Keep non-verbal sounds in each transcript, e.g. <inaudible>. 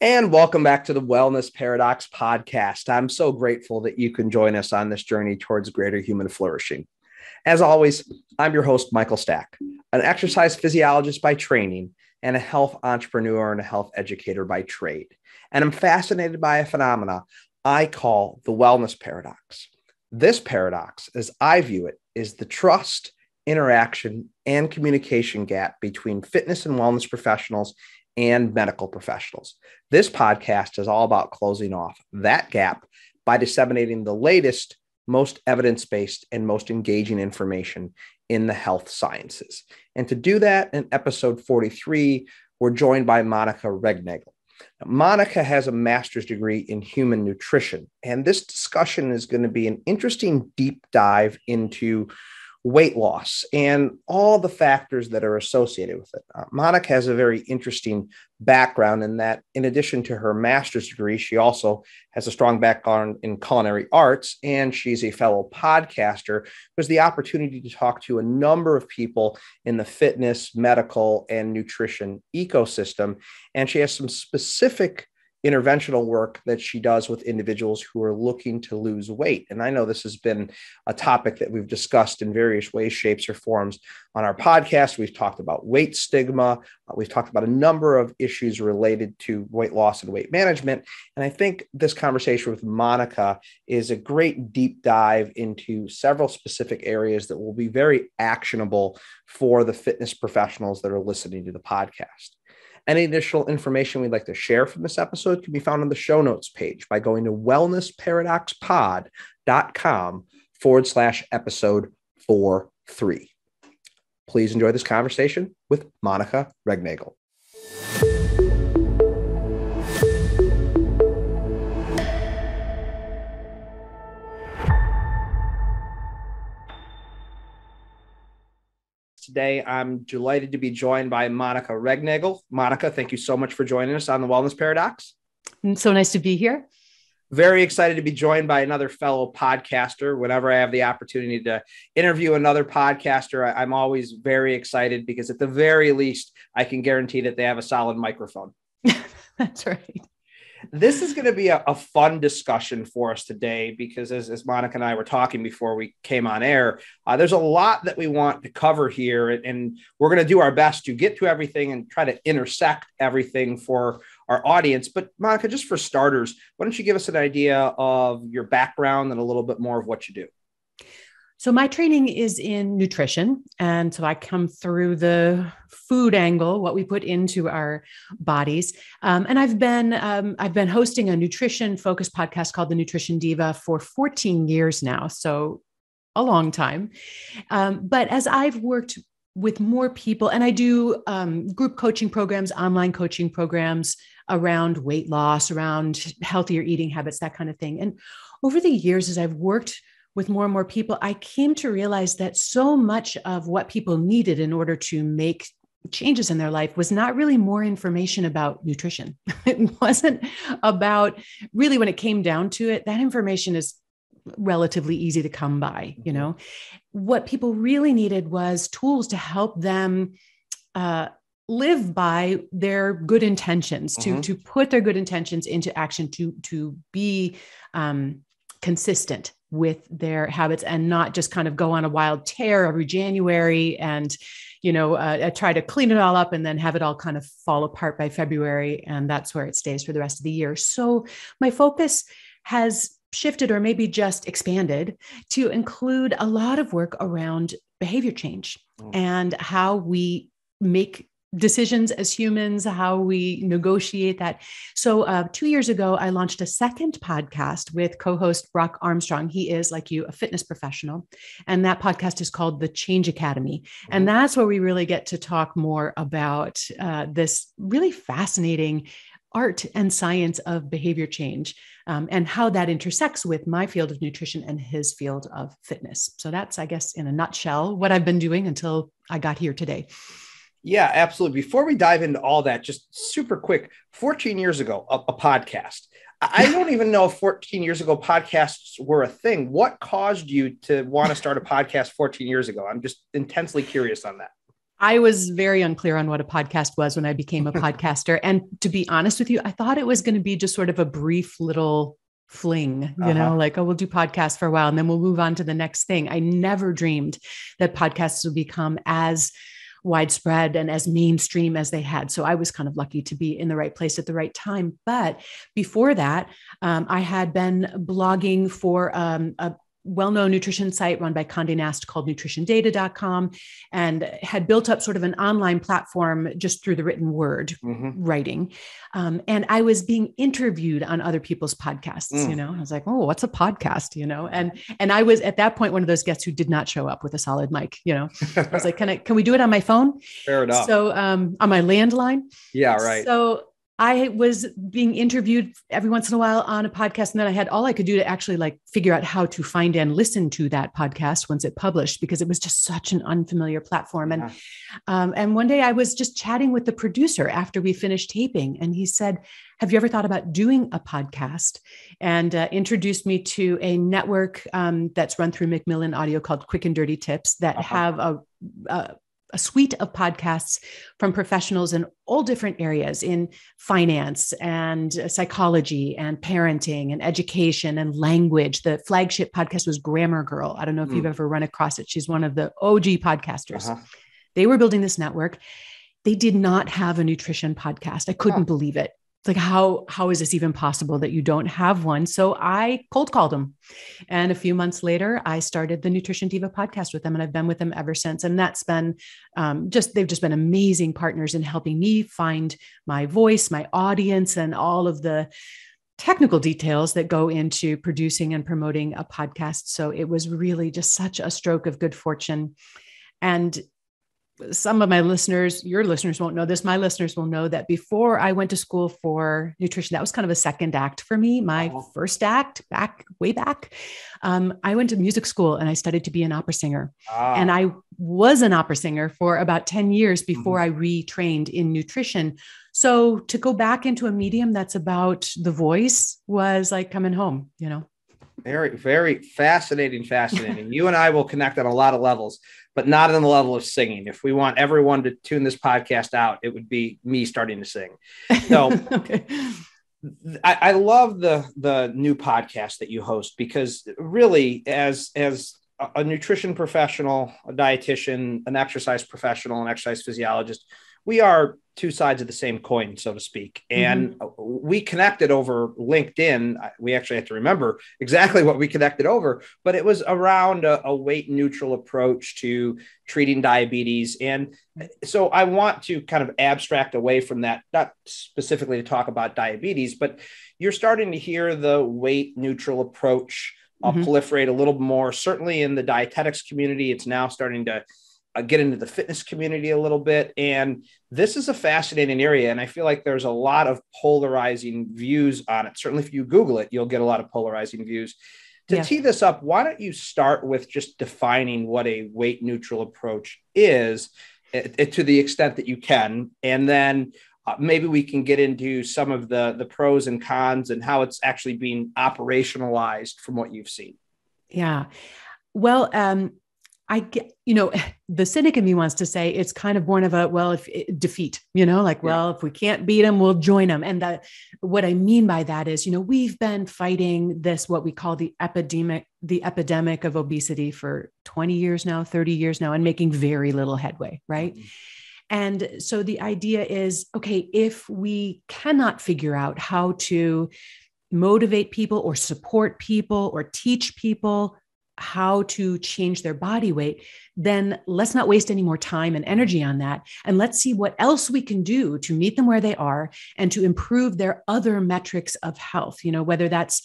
And welcome back to the Wellness Paradox podcast. I'm so grateful that you can join us on this journey towards greater human flourishing. As always, I'm your host, Michael Stack, an exercise physiologist by training and a health entrepreneur and a health educator by trade. And I'm fascinated by a phenomena I call the wellness paradox. This paradox, as I view it, is the trust, interaction, and communication gap between fitness and wellness professionals and medical professionals. This podcast is all about closing off that gap by disseminating the latest, most evidence based, and most engaging information in the health sciences. And to do that, in episode 43, we're joined by Monica Reinagel. Monica has a master's degree in human nutrition, and this discussion is going to be an interesting deep dive into weight loss and all the factors that are associated with it. Uh, Monica has a very interesting background in that, in addition to her master's degree, she also has a strong background in culinary arts, and she's a fellow podcaster who has the opportunity to talk to a number of people in the fitness, medical, and nutrition ecosystem. And she has some specific interventional work that she does with individuals who are looking to lose weight. And I know this has been a topic that we've discussed in various ways, shapes, or forms on our podcast. We've talked about weight stigma. Uh, we've talked about a number of issues related to weight loss and weight management. And I think this conversation with Monica is a great deep dive into several specific areas that will be very actionable for the fitness professionals that are listening to the podcast. Any additional information we'd like to share from this episode can be found on the show notes page by going to wellnessparadoxpod.com forward slash episode four three. Please enjoy this conversation with Monica Reinagel. Today, I'm delighted to be joined by Monica Reinagel. Monica, thank you so much for joining us on the Wellness Paradox. Mm, so nice to be here. Very excited to be joined by another fellow podcaster. Whenever I have the opportunity to interview another podcaster, I'm always very excited because, at the very least, I can guarantee that they have a solid microphone. <laughs> That's right this is going to be a, a, fun discussion for us today because as, as, monica and i were talking before we came on air uh, there's a lot that we want to cover here and, and we're going to do our best to get to everything and try to intersect everything for our audience. But monica just for starters why don't you give us an idea of your background and a little bit more of what you do so, my training is in nutrition. And so I come through the food angle, what we put into our bodies. Um, and I've been um, I've been hosting a nutrition focused podcast called The Nutrition Diva for 14 years now. So a long time. Um, but as I've worked with more people, and I do um, group coaching programs, online coaching programs around weight loss, around healthier eating habits, that kind of thing. And over the years, as I've worked with more and more people, I came to realize that so much of what people needed in order to make changes in their life was not really more information about nutrition. <laughs> it wasn't about really when it came down to it, that information is relatively easy to come by, you know. What people really needed was tools to help them uh, live by their good intentions, to mm-hmm. to put their good intentions into action, to to be um, consistent with their habits and not just kind of go on a wild tear every January and you know uh, uh, try to clean it all up and then have it all kind of fall apart by February and that's where it stays for the rest of the year. So my focus has shifted or maybe just expanded to include a lot of work around behavior change mm. and how we make decisions as humans, how we negotiate that. So, uh, two years ago, I launched a second podcast with co host Brock Armstrong. He is, like you, a fitness professional. And that podcast is called The Change Academy. And mm-hmm. that's where we really get to talk more about uh, this really fascinating art and science of behavior change um, and how that intersects with my field of nutrition and his field of fitness. So, that's, I guess, in a nutshell, what I've been doing until I got here today. Yeah, absolutely. Before we dive into all that, just super quick 14 years ago, a, a podcast. I don't even know if 14 years ago podcasts were a thing. What caused you to want to start a podcast 14 years ago? I'm just intensely curious on that. I was very unclear on what a podcast was when I became a <laughs> podcaster. And to be honest with you, I thought it was going to be just sort of a brief little fling, you uh-huh. know, like, oh, we'll do podcasts for a while and then we'll move on to the next thing. I never dreamed that podcasts would become as widespread and as mainstream as they had. So I was kind of lucky to be in the right place at the right time. But before that, um, I had been blogging for um, a well-known nutrition site run by Condé Nast called nutritiondata.com and had built up sort of an online platform just through the written word mm-hmm. writing. Um, and I was being interviewed on other people's podcasts, mm. you know, I was like, oh, what's a podcast? You know, and, and I was at that point, one of those guests who did not show up with a solid mic, you know, I was like, can I, can we do it on my phone? Fair enough. So um, on my landline. Yeah. Right. So I was being interviewed every once in a while on a podcast, and then I had all I could do to actually like figure out how to find and listen to that podcast once it published because it was just such an unfamiliar platform. And yeah. um, and one day I was just chatting with the producer after we finished taping, and he said, "Have you ever thought about doing a podcast?" And uh, introduced me to a network um, that's run through Macmillan Audio called Quick and Dirty Tips that uh-huh. have a, a a suite of podcasts from professionals in all different areas in finance and psychology and parenting and education and language. The flagship podcast was Grammar Girl. I don't know if mm. you've ever run across it. She's one of the OG podcasters. Uh-huh. They were building this network. They did not have a nutrition podcast. I couldn't believe it like how how is this even possible that you don't have one? So i cold called them. And a few months later i started the nutrition diva podcast with them and i've been with them ever since. And that's been um, just they've just been amazing partners in helping me find my voice my audience and all of the technical details that go into producing and promoting a podcast. So it was really just such a stroke of good fortune. And some of my listeners, your listeners won't know this. My listeners will know that before I went to school for nutrition, that was kind of a second act for me. My oh. first act back way back, um, I went to music school and I studied to be an opera singer. Ah. And I was an opera singer for about 10 years before mm-hmm. I retrained in nutrition. So to go back into a medium that's about the voice was like coming home, you know? Very, very fascinating, fascinating. you and I will connect on a lot of levels but not on the level of singing. If we want everyone to tune this podcast out, it would be me starting to sing. So <laughs> okay. I, I, love the the new podcast that you host because really, as as a nutrition professional, a dietitian, an exercise professional, an exercise physiologist, we are two sides of the same coin, so to speak. And mm-hmm. we connected over LinkedIn. We actually have to remember exactly what we connected over, but it was around a, a, weight neutral approach to treating diabetes. And so I want to kind of abstract away from that, not specifically to talk about diabetes, but you're starting to hear the weight neutral approach uh, mm-hmm. proliferate a little more. Certainly in the dietetics community, it's now starting to uh, get into the fitness community a little bit. And this is a fascinating area. And I feel like there's a lot of polarizing views on it. Certainly, if you Google it, you'll get a lot of polarizing views. To yeah. tee this up, why don't you start with just defining what a weight neutral approach is it, eh, it, eh, to the extent that you can? And then uh, maybe we can get into some of the, the pros and cons and how it's actually being operationalized from what you've seen. Yeah. Well, um, I get, you know, <sighs> the cynic in me wants to say it's kind of born of a, well, if it, eh, defeat, you know, like, yeah. well, if we can't beat them, we'll join them. And that, what I mean by that is, you know, we've been fighting this, what we call the epidemic, the epidemic of obesity for 20 years now, 30 years now, and making very little headway. Right. Mm-hmm. And so the idea is, okay, if we cannot figure out how to motivate people or support people or teach people how to change their body weight, then let's not waste any more time and energy on that. And let's see what else we can do to meet them where they are and to improve their other metrics of health, you know, whether that's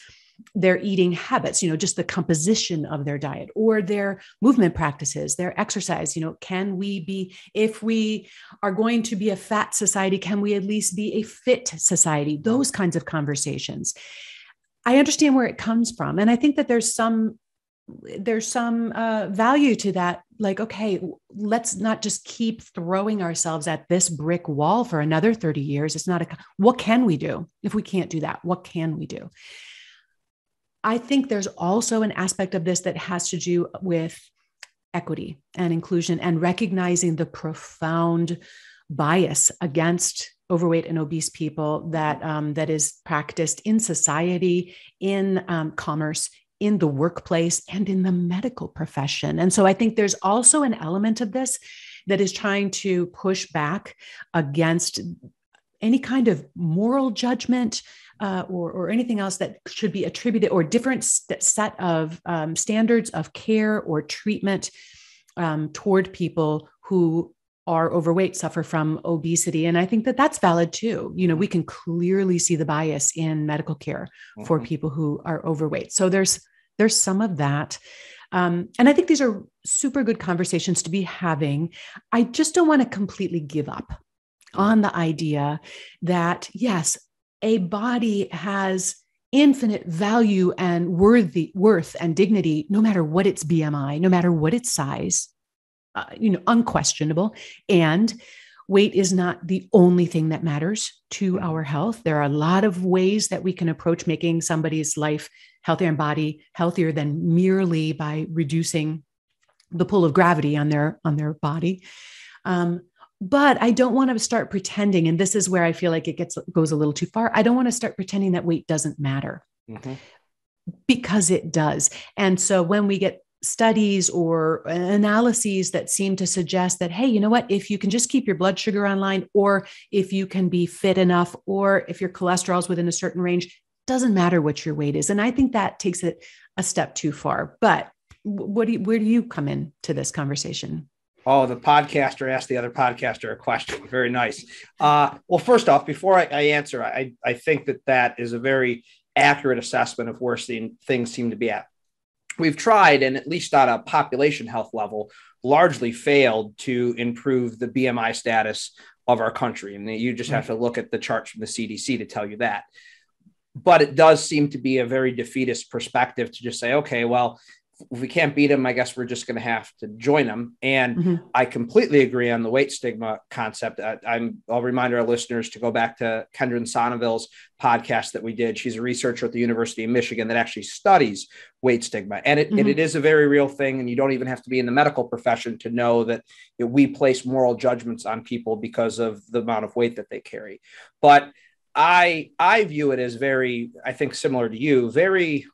their eating habits, you know, just the composition of their diet or their movement practices, their exercise. You know, can we be, if we are going to be a fat society, can we at least be a fit society? Those kinds of conversations. I understand where it comes from. And I think that there's some there's some uh, value to that. Like okay let's not just keep throwing ourselves at this brick wall for another 30 years. It's not a what can we do? If we can't do that what can we do? I think there's also an aspect of this that has to do with equity and inclusion and recognizing the profound bias against overweight and obese people that um, that is practiced in society, in um, commerce, in the workplace, and in the medical profession. And so I think there's also an element of this that is trying to push back against any kind of moral judgment uh, or, or anything else that should be attributed or different st- set of um, standards of care or treatment um, toward people who are overweight suffer from obesity and i think that that's valid too you know we can clearly see the bias in medical care mm-hmm. for people who are overweight so there's there's some of that. Um, and i think these are super good conversations to be having. I just don't want to completely give up on the idea that yes a body has infinite value and worthy worth and dignity no matter what its bmi no matter what its size uh, you know unquestionable. And weight is not the only thing that matters to mm-hmm. our health. There are a lot of ways that we can approach making somebody's life healthier in body healthier than merely by reducing the pull of gravity on their on their body. Um, but i don't want to start pretending and this is where i feel like it gets goes a little too far. I don't want to start pretending that weight doesn't matter. Mm-hmm. because it does. And so when we get studies or analyses that seem to suggest that hey you know what? If you can just keep your blood sugar online or if you can be fit enough or if your cholesterol is within a certain range doesn't matter what your weight is and i think that takes it a step too far but what do you, where do you come in to this conversation Oh, the podcaster asked the other podcaster a question. Very nice. Uh, well, first off, before I, I, answer, I, I think that that is a very accurate assessment of where things seem to be at. We've tried, and at least on a population health level, largely failed to improve the BMI status of our country. And you just have to look at the charts from the CDC to tell you that. But it does seem to be a very defeatist perspective to just say, okay, well, if we can't beat them, I guess we're just going to have to join them. And mm-hmm. I completely agree on the weight stigma concept. I, am I'll remind our listeners to go back to Kendra Sonneville's podcast that we did. She's a researcher at the University of Michigan that actually studies weight stigma, and it, mm-hmm. and it is a very real thing. And you don't even have to be in the medical profession to know that you know, we place moral judgments on people because of the amount of weight that they carry. But I I view it as very, I think, similar to you, very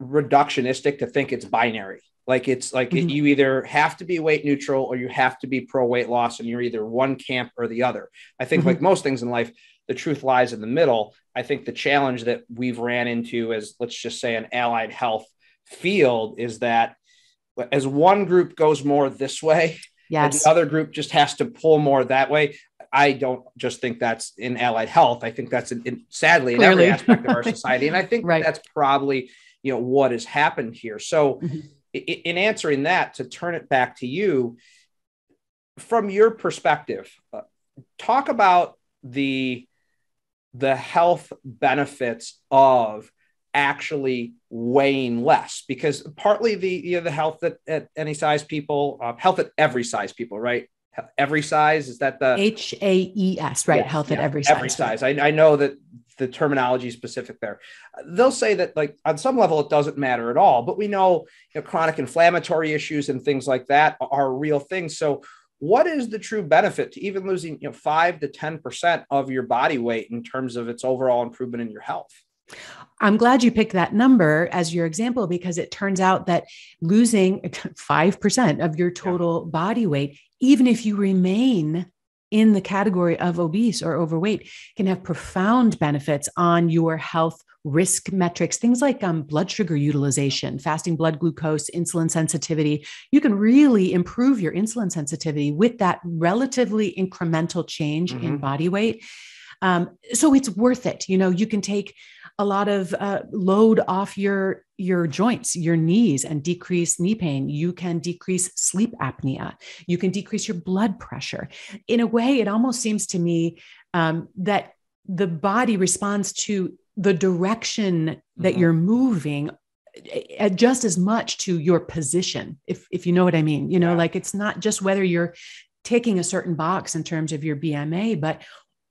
reductionistic to think it's binary. Like it's like mm-hmm. you either have to be weight neutral or you have to be pro weight loss, and you're either one camp or the other. I think, mm-hmm. like most things in life, the truth lies in the middle. I think the challenge that we've ran into as let's just say an allied health field is that as one group goes more this way, yes. the other group just has to pull more that way. I don't just think that's in allied health. I think that's in, in sadly Clearly. in every aspect of our <laughs> society, and I think right. that's probably you know what has happened here so mm-hmm. in answering that to turn it back to you from your perspective uh, talk about the the health benefits of actually weighing less because partly the you know the health at, at any size people uh, health at every size people right every size is that the h-a-e-s right yes, health yeah, at every size every size I, I know that the terminology is specific there. They'll say that like on some level it doesn't matter at all, but we know, you know chronic inflammatory issues and things like that are real things. So what is the true benefit to even losing you know 5 to 10% of your body weight in terms of its overall improvement in your health? I'm glad you picked that number as your example because it turns out that losing <laughs> 5% of your total yeah. body weight, even if you remain in the category of obese or overweight can have profound benefits on your health risk metrics, things like um, blood sugar utilization, fasting blood glucose, insulin sensitivity. You can really improve your insulin sensitivity with that relatively incremental change mm-hmm. in body weight. Um, so it's worth it. You know, you can take a lot of uh, load off your your joints your knees and decrease knee pain you can decrease sleep apnea you can decrease your blood pressure in a way it almost seems to me um, that the body responds to the direction that mm-hmm. you're moving uh, just as much to your position if if you know what i mean you know yeah. like it's not just whether you're taking a certain box in terms of your bmi but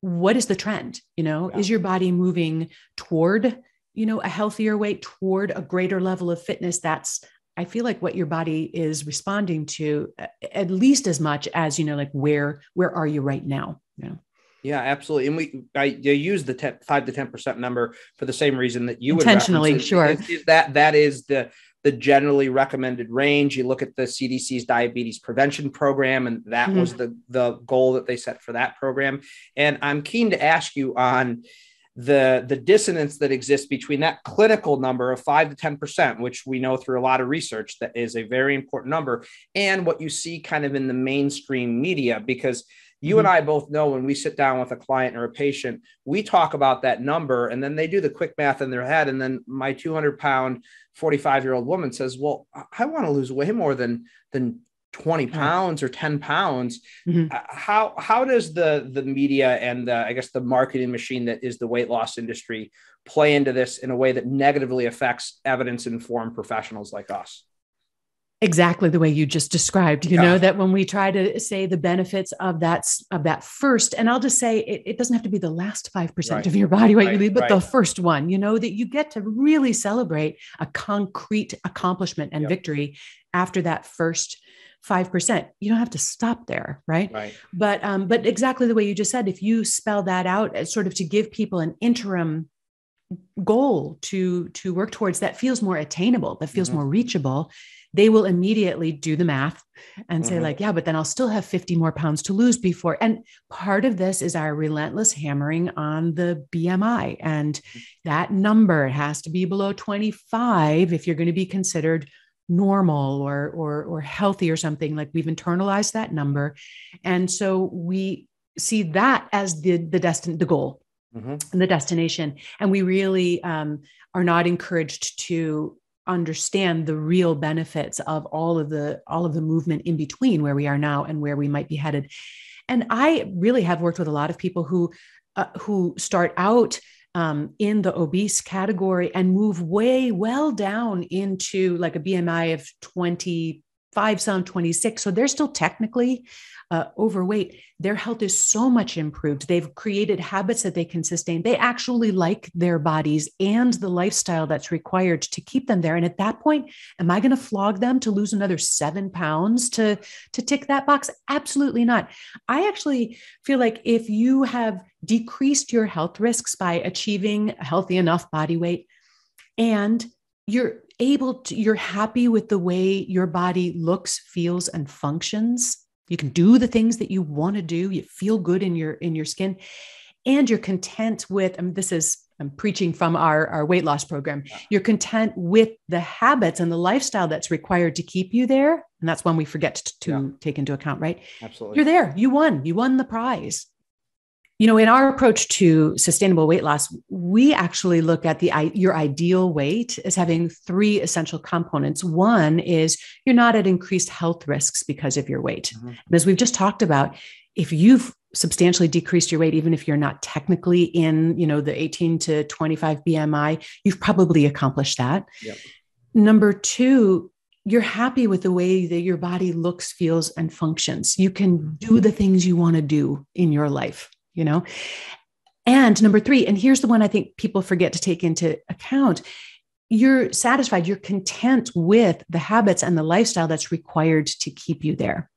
what is the trend you know yeah. is your body moving toward you know a healthier weight toward a greater level of fitness that's I feel like what your body is responding to at least as much as, you know, like where, where are you right now? You know? Yeah, absolutely. And we I, use the 10, five to ten percent number for the same reason that you intentionally sure is, is that that is the the generally recommended range. You look at the CDC's diabetes prevention program, and that mm-hmm. was the the goal that they set for that program. And I'm keen to ask you on the the dissonance that exists between that clinical number of 5 to 10% which we know through a lot of research that is a very important number and what you see kind of in the mainstream media because you mm-hmm. and I both know when we sit down with a client or a patient, we talk about that number and then they do the quick math in their head. And then my 200 pound, 45 year old woman says, Well, I want to lose way more than, than 20 pounds or 10 pounds. Mm-hmm. Uh, how, how does the, the media and the, I guess the marketing machine that is the weight loss industry play into this in a way that negatively affects evidence informed professionals like us? Exactly the way you just described you yeah. know that when we try to say the benefits of that of that first and i'll just say it, it doesn't have to be the last 5% right. of your body weight right. but right. the first one you know that you get to really celebrate a concrete accomplishment and yep. victory after that first 5% you don't have to stop there right, right. but um but exactly the way you just said if you spell that out as sort of to give people an interim goal to to work towards that feels more attainable that feels mm-hmm. more reachable they will immediately do the math and say mm-hmm. like yeah but then i'll still have 50 more pounds to lose before and part of this is our relentless hammering on the bmi and that number has to be below 25 if you're going to be considered normal or or or healthy or something like we've internalized that number and so we see that as the the destin the goal mm-hmm. and the destination and we really um, are not encouraged to understand the real benefits of all of the all of the movement in between where we are now and where we might be headed. And i really have worked with a lot of people who uh, who start out um, in the obese category and move way well down into like a bmi of 25 some 26 so they're still technically uh, overweight, their health is so much improved. They've created habits that they can sustain. They actually like their bodies and the lifestyle that's required to keep them there. And at that point, am I going to flog them to lose another seven pounds to, to tick that box? Absolutely not. I actually feel like if you have decreased your health risks by achieving a healthy enough body weight and you're able to, you're happy with the way your body looks, feels, and functions, you can do the things that you want to do. You feel good in your in your skin, and you're content with. I mean, this is I'm preaching from our, our weight loss program. You're content with the habits and the lifestyle that's required to keep you there. And that's one we forget to, to yeah. take into account, right? Absolutely. You're there. You won. You won the prize you know in our approach to sustainable weight loss we actually look at the your ideal weight as having three essential components. One is you're not at increased health risks because of your weight. Mm-hmm. and as we've just talked about if you've substantially decreased your weight even if you're not technically in you know the 18 to 25 bmi you've probably accomplished that. Yep. number two you're happy with the way that your body looks feels and functions. You can do the things you want to do in your life you know? And number three, and here's the one I think people forget to take into account you're satisfied, you're content with the habits and the lifestyle that's required to keep you there.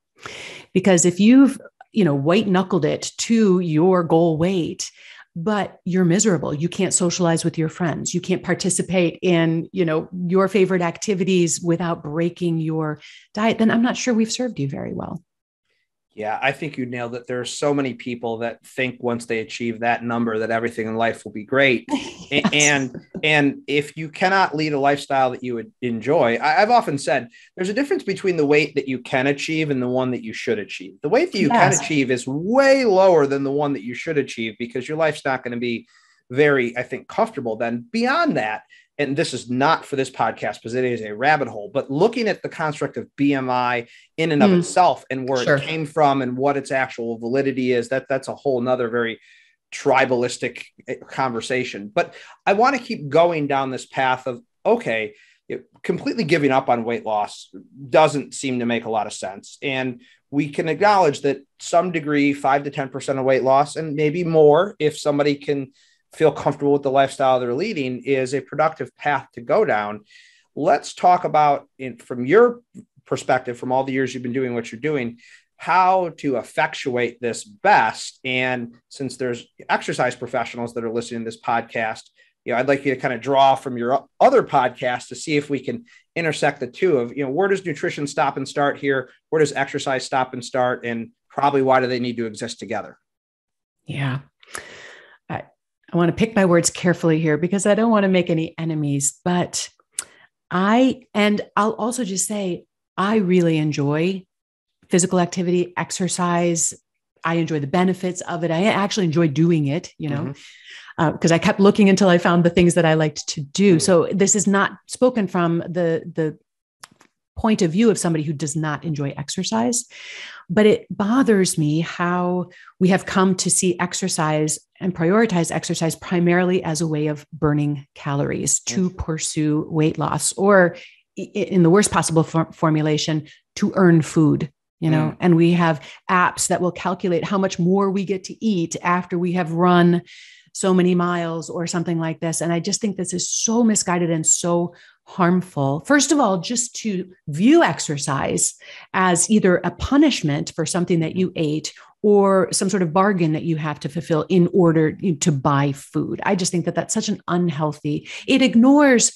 Because if you've, you know, white knuckled it to your goal weight, but you're miserable you can't socialize with your friends you can't participate in you know your favorite activities without breaking your diet then i'm not sure we've served you very well yeah, I think you nailed it. There are so many people that think once they achieve that number that everything in life will be great. <laughs> yes. And and if you cannot lead a lifestyle that you would enjoy, I, have often said there's a difference between the weight that you can achieve and the one that you should achieve. The weight that you yes. can achieve is way lower than the one that you should achieve because your life's not going to be very, I think, comfortable. Then beyond that, and this is not for this podcast because it is a rabbit hole, but looking at the construct of BMI in and of mm. itself and where sure. it came from and what its actual validity is, that that's a whole nother very tribalistic eh, conversation. But I want to keep going down this path of okay, it, completely giving up on weight loss doesn't seem to make a lot of sense. And we can acknowledge that some degree, five to 10% of weight loss, and maybe more if somebody can feel comfortable with the lifestyle they're leading is a productive path to go down. let's talk about in, from your perspective, from all the years you've been doing what you're doing, how to effectuate this best. And since there's exercise professionals that are listening to this podcast, you know, I'd like you to kind of draw from your other podcast to see if we can intersect the two of, you know, where does nutrition stop and start here? Where does exercise stop and start? And probably why do they need to exist together? Yeah. I, want to pick my words carefully here because I don't want to make any enemies, but I, and I'll also just say, I really enjoy physical activity, exercise. I enjoy the benefits of it. I actually enjoy doing it, you know, because mm-hmm. uh, I kept looking until I found the things that I liked to do. Mm-hmm. So this is not spoken from the the point of view of somebody who does not enjoy exercise, but it bothers me how we have come to see exercise and prioritize exercise primarily as a way of burning calories to pursue weight loss or in the worst possible for- formulation to earn food you know mm. and we have apps that will calculate how much more we get to eat after we have run so many miles or something like this. And i just think this is so misguided and so harmful. First of all just to view exercise as either a punishment for something that you ate or some sort of bargain that you have to fulfill in order to buy food. I just think that that's such an unhealthy it ignores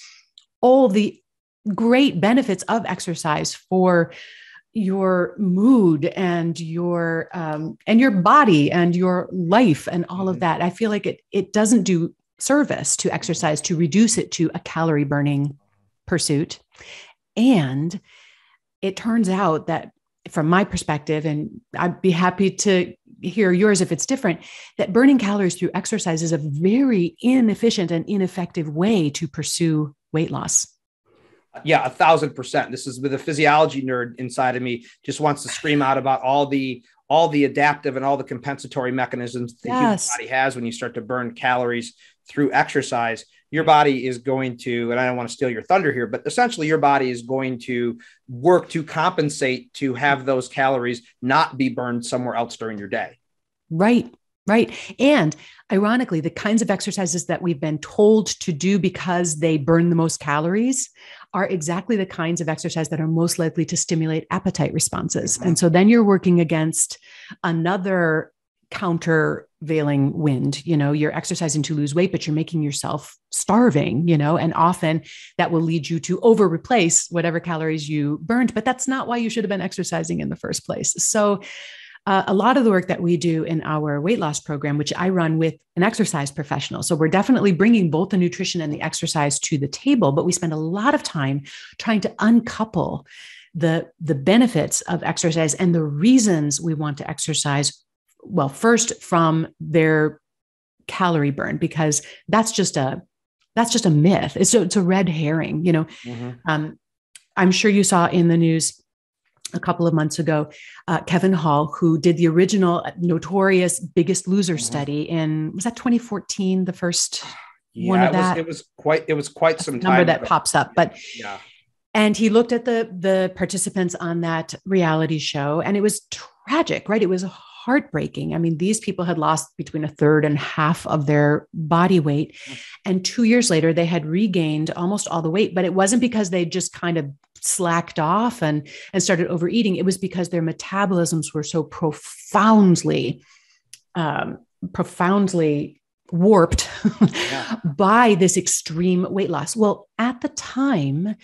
all the great benefits of exercise for your mood and your um, and your body and your life and all of mm-hmm. that. I feel like it it doesn't do service to exercise to reduce it to a calorie burning pursuit. And it turns out that from my perspective and i'd be happy to hear yours if it's different that burning calories through exercise is a very inefficient and ineffective way to pursue weight loss yeah, a thousand percent. This is with a physiology nerd inside of me just wants to scream out about all the all the adaptive and all the compensatory mechanisms the yes. human body has when you start to burn calories through exercise. Your body is going to, and I don't want to steal your thunder here, but essentially your body is going to work to compensate to have those calories not be burned somewhere else during your day. Right. Right. And ironically, the kinds of exercises that we've been told to do because they burn the most calories are exactly the kinds of exercise that are most likely to stimulate appetite responses. And so then you're working against another countervailing wind. You know you're exercising to lose weight but you're making yourself starving you know and often that will lead you to over replace whatever calories you burned but that's not why you should have been exercising in the first place. So uh, a lot of the work that we do in our weight loss program, which I run with an exercise professional. So we're definitely bringing both the nutrition and the exercise to the table, but we spend a lot of time trying to uncouple the, the benefits of exercise and the reasons we want to exercise. Well, first from their calorie burn, because that's just a that's just a myth. It's a, it's a red herring. You know, mm-hmm. um, I'm sure you saw in the news a couple of months ago, uh, Kevin Hall, who did the original uh, notorious Biggest Loser mm-hmm. study in was that 2014, the first yeah, one of it that. Was, it was quite it was quite some number that ago. pops up, but yeah. And he looked at the the participants on that reality show, and it was tragic, right? It was heartbreaking. I mean, these people had lost between a third and half of their body weight. Mm-hmm. And two years later, they had regained almost all the weight, but it wasn't because they just kind of slacked off and and started overeating it was because their metabolisms were so profoundly um, profoundly warped yeah. <laughs> by this extreme weight loss well at the time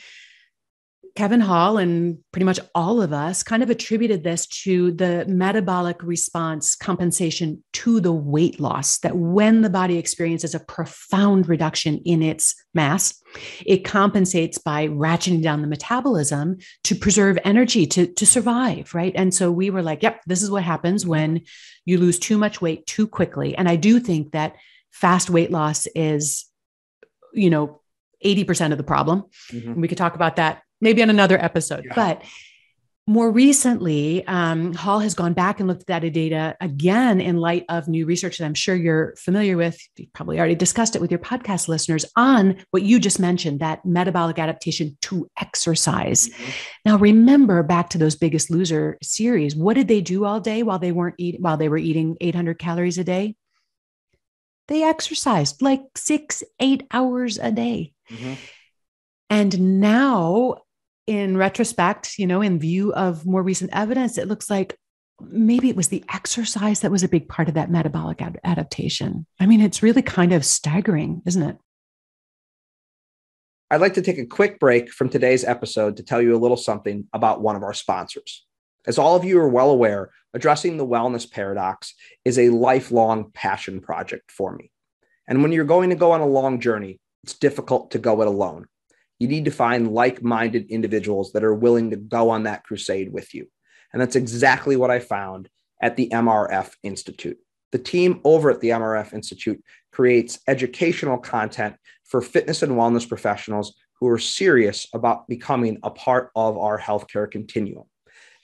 Kevin Hall and pretty much all of us kind of attributed this to the metabolic response compensation to the weight loss. That when the body experiences a profound reduction in its mass, it compensates by ratcheting down the metabolism to preserve energy to, to survive, right? And so we were like, yep, this is what happens when you lose too much weight too quickly. And I do think that fast weight loss is, you know, 80% of the problem. Mm-hmm. We could talk about that maybe on another episode. Yeah. But more recently, um, Hall has gone back and looked at that data again in light of new research that I'm sure you're familiar with. You probably already discussed it with your podcast listeners on what you just mentioned that metabolic adaptation to exercise. Mm-hmm. Now, remember back to those Biggest Loser series. What did they do all day while they weren't eating while they were eating 800 calories a day? They exercised like six, eight hours a day. Mm-hmm. And now, in retrospect, you know, in view of more recent evidence, it looks like maybe it was the exercise that was a big part of that metabolic ad- adaptation. I mean, it's really kind of staggering, isn't it? I'd like to take a quick break from today's episode to tell you a little something about one of our sponsors. As all of you are well aware, addressing the wellness paradox is a lifelong passion project for me. And when you're going to go on a long journey, it's difficult to go it alone. You need to find like minded individuals that are willing to go on that crusade with you. And that's exactly what I found at the MRF Institute. The team over at the MRF Institute creates educational content for fitness and wellness professionals who are serious about becoming a part of our healthcare continuum.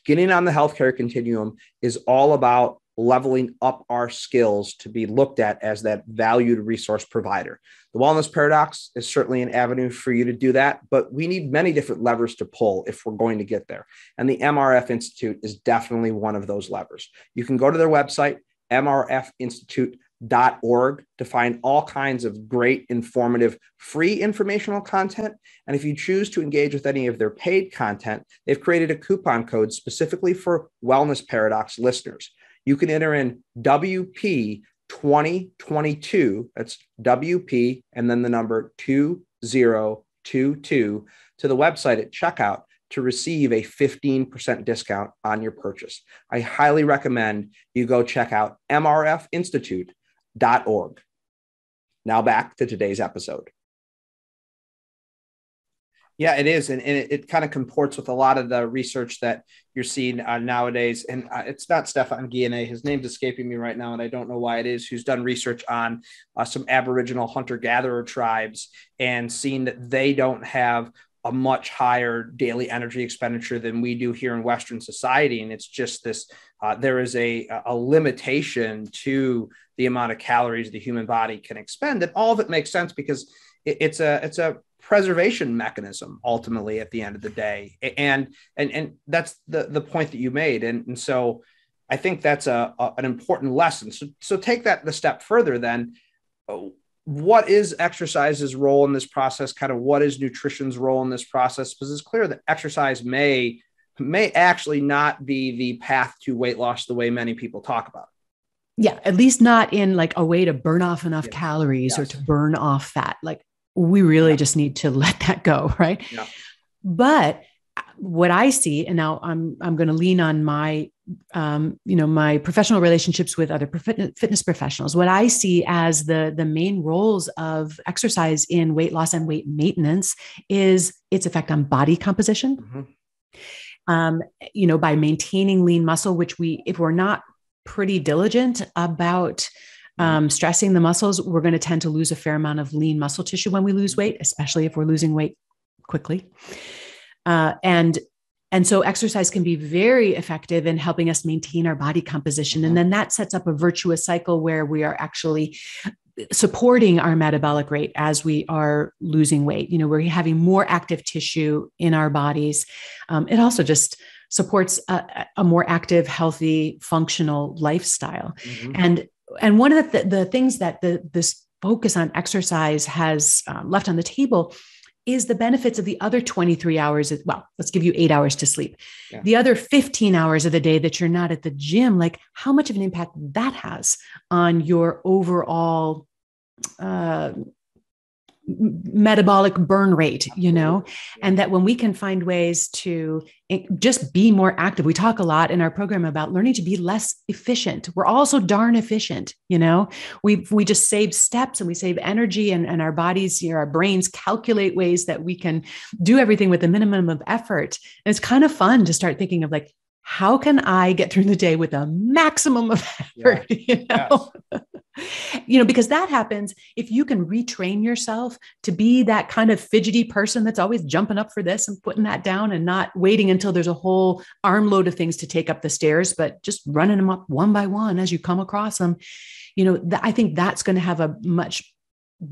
Getting on the healthcare continuum is all about leveling up our skills to be looked at as that valued resource provider. The wellness paradox is certainly an avenue for you to do that, but we need many different levers to pull if we're going to get there. And the MRF Institute is definitely one of those levers. You can go to their website, mrfinstitute.org, to find all kinds of great, informative, free informational content. And if you choose to engage with any of their paid content, they've created a coupon code specifically for Wellness Paradox listeners you can enter in WP 2022. That's WP and then the number 2022 to the website at checkout to receive a 15% discount on your purchase. I highly recommend you go check out mrfinstitute.org. Now back to today's episode. Yeah, it is, and, and it, it kind of comports with a lot of the research that you're seeing uh, nowadays. And uh, it's not Stefan Guyenet; his name's escaping me right now, and I don't know why it is. Who's done research on uh, some Aboriginal hunter-gatherer tribes and seen that they don't have a much higher daily energy expenditure than we do here in Western society, and it's just this. Uh, there is a a limitation to the amount of calories the human body can expend, and all of it makes sense because it's a it's a preservation mechanism ultimately at the end of the day. And and and that's the the point that you made. And, and so i think that's a, a an important lesson. So so take that the step further then. What is exercise's role in this process? Kind of what is nutrition's role in this process? Because it's clear that exercise may may actually not be the path to weight loss the way many people talk about. Yeah at least not in like a way to burn off enough yes. calories yes. or to burn off fat. Like we really yeah. just need to <laughs> let that go right yeah. but what i see and now i'm i'm going to lean on my um, you know my professional relationships with other fitness professionals what i see as the the main roles of exercise in weight loss and weight maintenance is its effect on body composition mm-hmm. um, you know by maintaining lean muscle which we if we're not pretty diligent about um, stressing the muscles, we're going to tend to lose a fair amount of lean muscle tissue when we lose weight, especially if we're losing weight quickly. Uh, and and so exercise can be very effective in helping us maintain our body composition. And then that sets up a virtuous cycle where we are actually supporting our metabolic rate as we are losing weight. You know, we're having more active tissue in our bodies. Um, it also just supports a, a, more active, healthy, functional lifestyle. Mm-hmm. And and one of the, the things that the, this focus on exercise has um, left on the table is the benefits of the other 23 hours well let's give you eight hours to sleep yeah. the other 15 hours of the day that you're not at the gym like how much of an impact that has on your overall uh, metabolic burn rate you know and that when we can find ways to eh, just be more active. We talk a lot in our program about learning to be less efficient. We're also darn efficient you know? We we just save steps and we save energy and, and our bodies you know, our brains calculate ways that we can do everything with the minimum of effort. And it's kind of fun to start thinking of like how can I get through the day with a maximum of effort? Yeah. <laughs> You know? Yes. <laughs> you know, because that happens if you can retrain yourself to be that kind of fidgety person that's always jumping up for this and putting that down and not waiting until there's a whole armload of things to take up the stairs, but just running them up one by one as you come across them. You know, th- I think that's going to have a much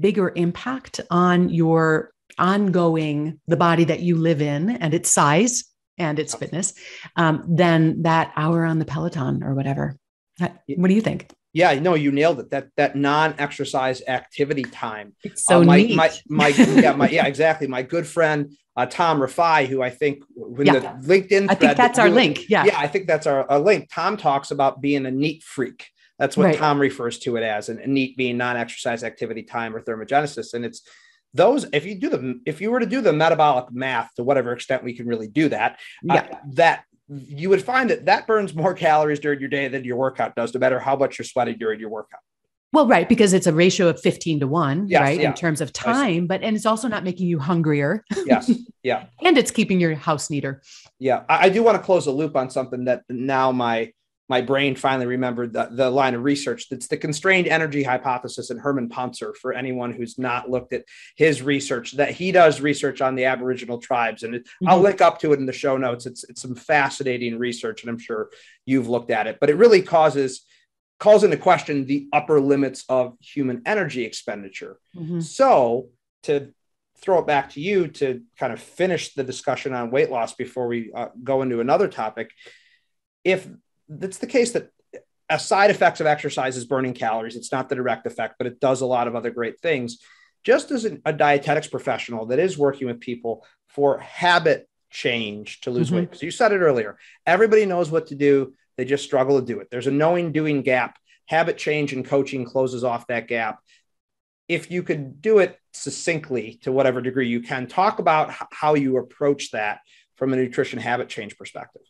bigger impact on your ongoing the body that you live in and its size and its fitness um, than that hour on the peloton or whatever what do you think Yeah, no, you nailed it. That that non-exercise activity time. It's so uh, my, neat. My, my, yeah, my, yeah, exactly. My good friend uh, Tom Rafai, who I think when Yeah. the LinkedIn, I think that's our you- link. Yeah. Yeah, I think that's our, our link. Tom talks about being a neat freak. That's what Right. Tom refers to it as, and, and neat being non-exercise activity time or thermogenesis. And it's those. If you do the, if you were to do the metabolic math to whatever extent we can really do that, uh, that you would find that that burns more calories during your day than your workout does, no matter how much you're sweating during your workout. Well, right, because it's a ratio of 15 to 1, Yes, right, yeah. in terms of time, but and it's also not making you hungrier Yes, yeah. <laughs> and it's keeping your house neater. Yeah, I, I do want to close a loop on something that now my my brain finally remembered the, the line of research. That's the constrained energy hypothesis and Herman Pontzer. For anyone who's not looked at his research, that he does research on the Aboriginal tribes, and it, I'll Mhm. link up to it in the show notes. It's it's some fascinating research, and I'm sure you've looked at it. But it really causes calls into question the upper limits of human energy expenditure. Mhm. So to throw it back to you to kind of finish the discussion on weight loss before we uh, go into another topic, if that's the case that a side effects of exercise is burning calories, it's not the direct effect, but it does a lot of other great things. Just as a dietetics professional that is working with people for habit change to lose Mhm. weight, because you said it earlier, everybody knows what to do, they just struggle to do it. There's a knowing doing gap. Habit change and coaching closes off that gap if you could do it succinctly to whatever degree you can, talk about how you approach that from a nutrition habit change perspective.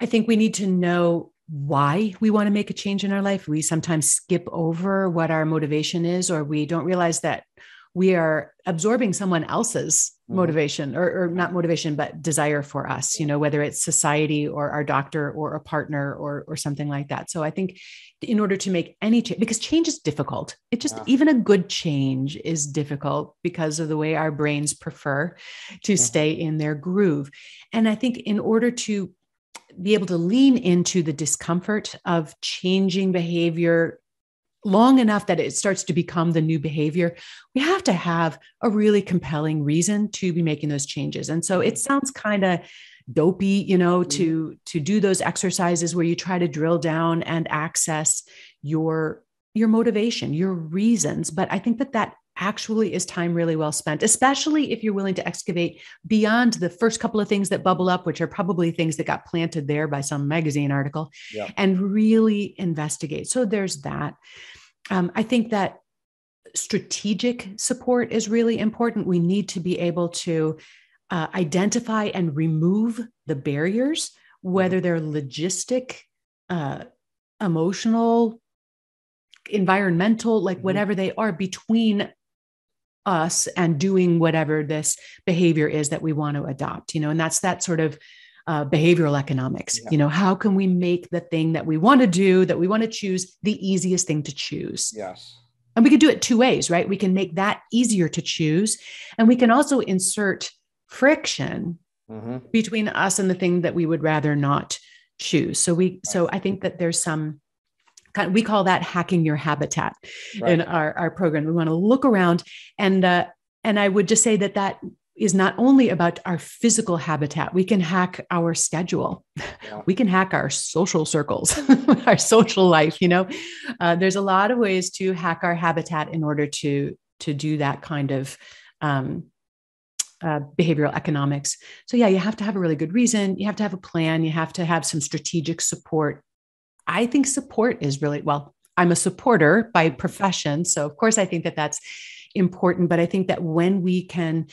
I think we need to know why we want to make a change in our life. We sometimes skip over what our motivation is, or we don't realize that we are absorbing someone else's Mhm. motivation or, or not motivation, but desire for us, you know, whether it's society or our doctor or a partner or, or something like that. So I think in order to make any change, because change is difficult, it just, Yeah. even a good change is difficult because of the way our brains prefer to Mhm. stay in their groove. And I think in order to be able to lean into the discomfort of changing behavior long enough that it starts to become the new behavior, we have to have a really compelling reason to be making those changes. And so it mm-hmm. sounds kind of dopey, you know, to mm-hmm. to do those exercises where you try to drill down and access your your motivation, your reasons, but I think that that actually is time really well spent, especially if you're willing to excavate beyond the first couple of things that bubble up, which are probably things that got planted there by some magazine article, Yeah. and really investigate. So there's that. Um, I think that strategic support is really important. We need to be able to uh, identify and remove the barriers, whether they're logistic, uh, emotional, environmental, like Mhm. whatever they are, between us and doing whatever this behavior is that we want to adopt you know and that's that sort of uh, behavioral economics Yeah. you know how can we make the thing that we want to do that we want to choose the easiest thing to choose? Yes. and we could do it two ways right? We can make that easier to choose and we can also insert friction hmm between us and the thing that we would rather not choose. So we so i think that there's some we call that hacking your habitat in our, our program we want to look around and uh, and i would just say that that is not only about our physical habitat we can hack our schedule Yeah. we can hack our social circles <laughs> our social life you know uh, there's a lot of ways to hack our habitat in order to to do that kind of um, uh, behavioral economics. So, yeah, you have to have a really good reason. You have to have a plan. You have to have some strategic support. I think support is really, well, I'm a supporter by profession. So, of course, I think that that's important. But I think that when we can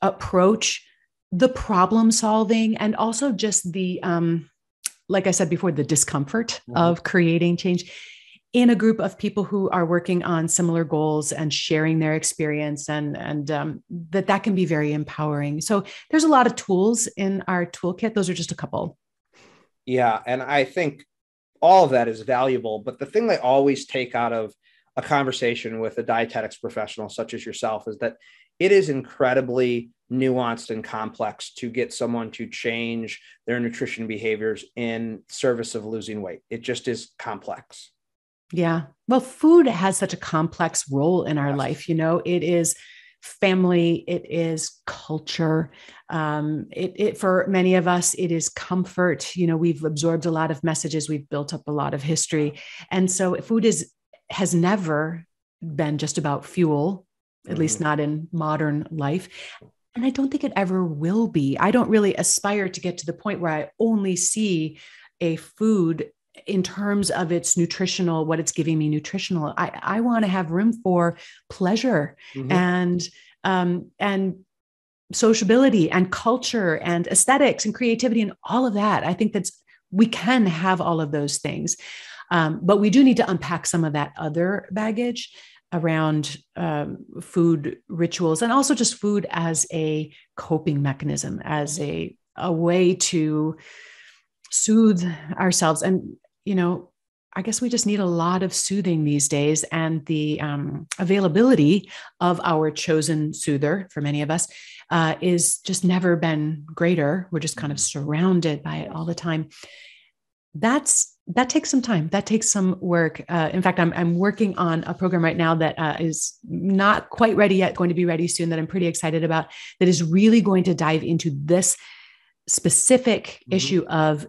approach the problem solving and also just the, um, like I said before, the discomfort Mhm. of creating change in a group of people who are working on similar goals and sharing their experience and and um, that that can be very empowering so there's a lot of tools in our toolkit those are just a couple Yeah. And I think all of that is valuable. But the thing I always take out of a conversation with a dietetics professional such as yourself is that it is incredibly nuanced and complex to get someone to change their nutrition behaviors in service of losing weight. It just is complex. yeah well food has such a complex role in our Yes. life you know it is family, it is culture. Um, it, it, for many of us, it is comfort. You know, we've absorbed a lot of messages, we've built up a lot of history, and so food is has never been just about fuel, at mm-hmm. least not in modern life. And I don't think it ever will be. I don't really aspire to get to the point where I only see a food in terms of its nutritional, what it's giving me nutritional. I, I want to have room for pleasure mm-hmm. and um, and sociability and culture and aesthetics and creativity and all of that. I think that's we can have all of those things. Um, but we do need to unpack some of that other baggage around um, food rituals and also just food as a coping mechanism, as a, a way to soothe ourselves. And, you know, I guess we just need a lot of soothing these days, and the um, availability of our chosen soother for many of us uh, is just never been greater. We're just kind of mm-hmm. surrounded by it all the time. That's that takes some time. That takes some work. Uh, in fact, I'm I'm working on a program right now that uh, is not quite ready yet, going to be ready soon. That I'm pretty excited about. That is really going to dive into this specific mm-hmm. issue of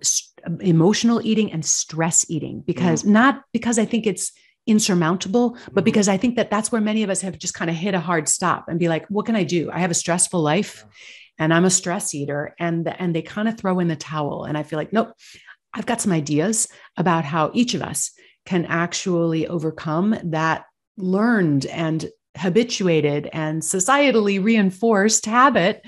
emotional eating and stress eating, because mm-hmm. not because I think it's insurmountable, but mm-hmm. because I think that that's where many of us have just kind of hit a hard stop and be like, what can I do? I have a stressful life. And I'm a stress eater, and and they kind of throw in the towel, and I feel like, nope, I've got some ideas about how each of us can actually overcome that learned and habituated and societally reinforced habit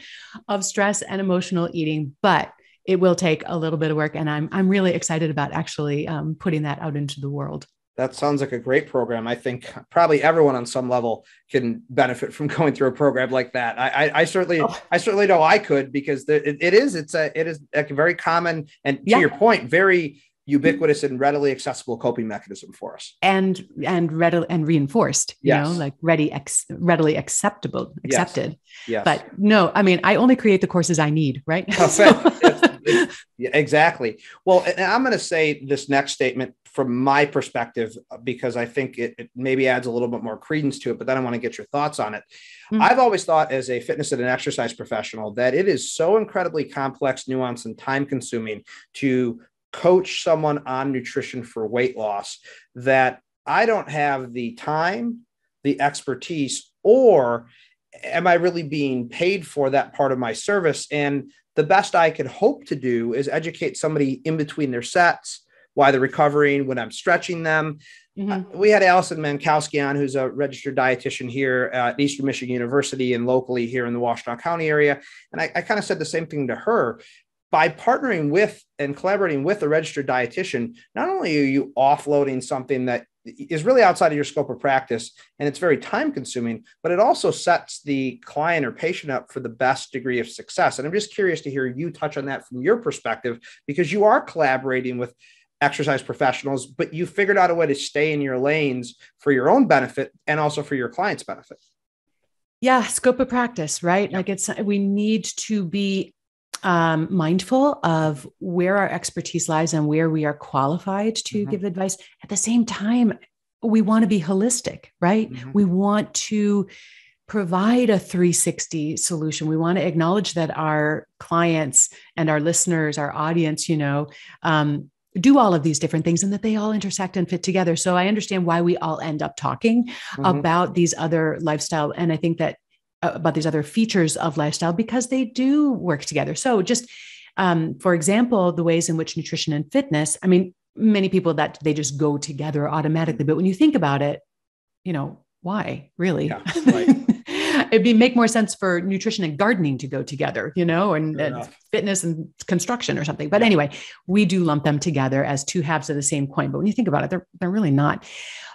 of stress and emotional eating. But it will take a little bit of work, and I'm I'm really excited about actually um, putting that out into the world that sounds like a great program. I think probably everyone on some level can benefit from <laughs> going through a program like that. I, I, I certainly, oh. I certainly know I could because the, it, it is, it's a, it is a very common and to yeah. your point, very ubiquitous and readily accessible coping mechanism for us. And and readily and reinforced, you yes. know, like ready, ex, readily acceptable, accepted. Yes. yes. But no, I mean, I only create the courses I need, right? <laughs> <laughs> Oh, so, <laughs> yeah, exactly. Well, and I'm going to say this next statement from my perspective because I think it, it, maybe adds a little bit more credence to it, but then I want to get your thoughts on it. Mm-hmm. I've always thought, as a fitness and an exercise professional, that it is so incredibly complex, nuanced, and time consuming to coach someone on nutrition for weight loss that I don't have the time, the expertise, or am I really being paid for that part of my service? And the best I could hope to do is educate somebody in between their sets while they're recovering, when I'm stretching them. Mm-hmm. Uh, we had Allison Mankowski on, who's a registered dietitian here at Eastern Michigan University and locally here in the Washtenaw County area. And I, I kind of said the same thing to her. By partnering with and collaborating with a registered dietitian, not only are you offloading something that is really outside of your scope of practice and it's very time consuming but it also sets the client or patient up for the best degree of success. And i'm just curious to hear you touch on that from your perspective because you are collaborating with exercise professionals but you figured out a way to stay in your lanes for your own benefit and also for your clients benefit. Yeah scope of practice right? Like it's we need to be um, mindful of where our expertise lies and where we are qualified to mm-hmm. give advice. At the same time, we want to be holistic, right? Mm-hmm. We want to provide a 360 solution. We want to acknowledge that our clients and our listeners, our audience, you know, um, do all of these different things and that they all intersect and fit together. So I understand why we all end up talking mm-hmm. about these other lifestyle. And I think that about these other features of lifestyle because they do work together. So, just um, for example, the ways in which nutrition and fitness, I mean, many people that they just go together automatically. But when you think about it, you know, why really? Yeah, <laughs> right. It'd be make more sense for nutrition and gardening to go together, you know, and, and fitness and construction or something. But yeah. anyway, we do lump them together as two halves of the same coin. But when you think about it, they're they're really not.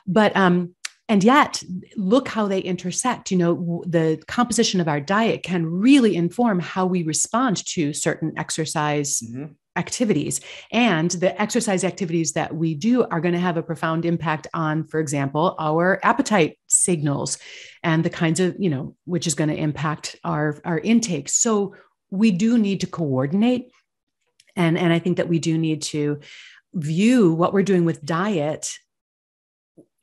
But um, and yet, look how they intersect. You know, the composition of our diet can really inform how we respond to certain exercise mm-hmm. activities. And the exercise activities that we do are going to have a profound impact on, for example, our appetite signals and the kinds of, you know, which is going to impact our, our intake. So we do need to coordinate. And, and I think that we do need to view what we're doing with diet